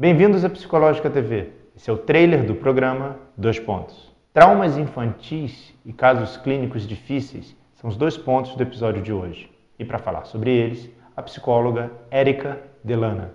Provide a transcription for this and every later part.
Bem-vindos à Psicológica TV. Esse é o trailer do programa Dois Pontos. Traumas infantis e casos clínicos difíceis são os dois pontos do episódio de hoje. E para falar sobre eles, a psicóloga Érica Delana.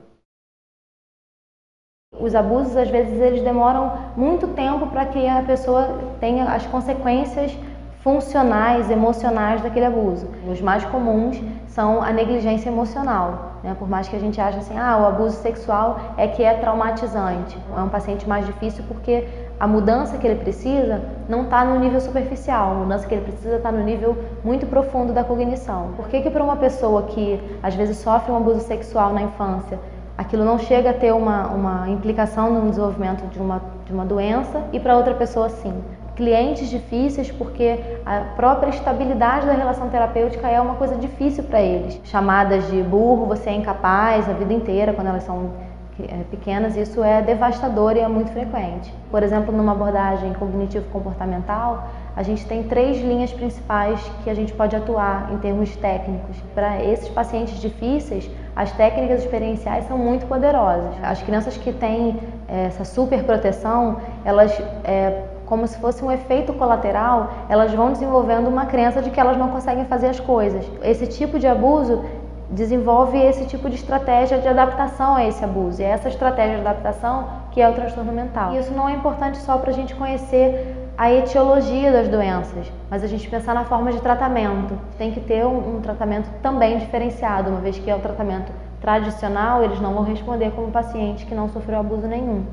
Os abusos, às vezes, eles demoram muito tempo para que a pessoa tenha as consequências funcionais, emocionais daquele abuso. Os mais comuns são a negligência emocional. Né? Por mais que a gente ache assim, ah, o abuso sexual é que é traumatizante. É um paciente mais difícil porque a mudança que ele precisa não está no nível superficial, a mudança que ele precisa está no nível muito profundo da cognição. Por que, que para uma pessoa que às vezes sofre um abuso sexual na infância, aquilo não chega a ter uma, uma implicação no desenvolvimento de uma, de uma doença e para outra pessoa sim? Clientes difíceis porque a própria estabilidade da relação terapêutica é uma coisa difícil para eles. Chamadas de burro, você é incapaz a vida inteira quando elas são é, pequenas, isso é devastador e é muito frequente. Por exemplo, numa abordagem cognitivo-comportamental, a gente tem três linhas principais que a gente pode atuar em termos técnicos. Para esses pacientes difíceis, as técnicas experienciais são muito poderosas. As crianças que têm é, essa super proteção, elas é, como se fosse um efeito colateral, elas vão desenvolvendo uma crença de que elas não conseguem fazer as coisas. Esse tipo de abuso desenvolve esse tipo de estratégia de adaptação a esse abuso. E é essa estratégia de adaptação que é o transtorno mental. E isso não é importante só para a gente conhecer a etiologia das doenças, mas a gente pensar na forma de tratamento. Tem que ter um, um tratamento também diferenciado, uma vez que é o tratamento tradicional, eles não vão responder como paciente que não sofreu abuso nenhum.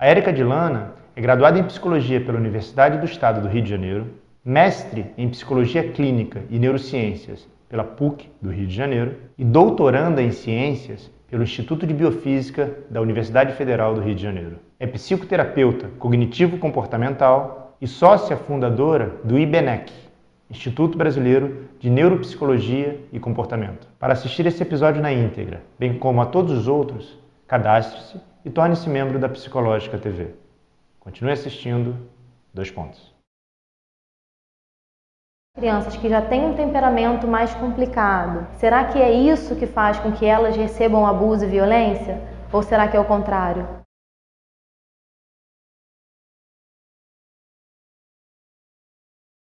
A Érica Dilana é graduada em Psicologia pela Universidade do Estado do Rio de Janeiro, mestre em Psicologia Clínica e Neurociências pela PUC do Rio de Janeiro e doutoranda em Ciências pelo Instituto de Biofísica da Universidade Federal do Rio de Janeiro. É psicoterapeuta cognitivo-comportamental e sócia fundadora do IBNEC, Instituto Brasileiro de Neuropsicologia e Comportamento. Para assistir esse episódio na íntegra, bem como a todos os outros, cadastre-se e torne-se membro da Psicológica TV. Continue assistindo. Dois pontos. Crianças que já têm um temperamento mais complicado, será que é isso que faz com que elas recebam abuso e violência? Ou será que é o contrário?